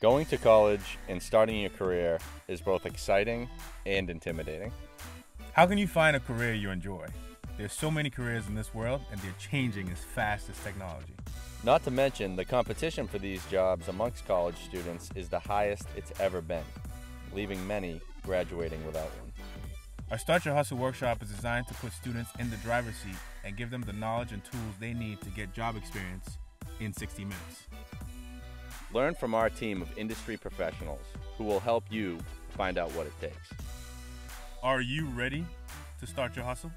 Going to college and starting your career is both exciting and intimidating. How can you find a career you enjoy? There's so many careers in this world, and they're changing as fast as technology. Not to mention, the competition for these jobs amongst college students is the highest it's ever been, leaving many graduating without one. Our Start Your Hustle workshop is designed to put students in the driver's seat and give them the knowledge and tools they need to get job experience in 60 minutes. Learn from our team of industry professionals who will help you find out what it takes. Are you ready to start your hustle?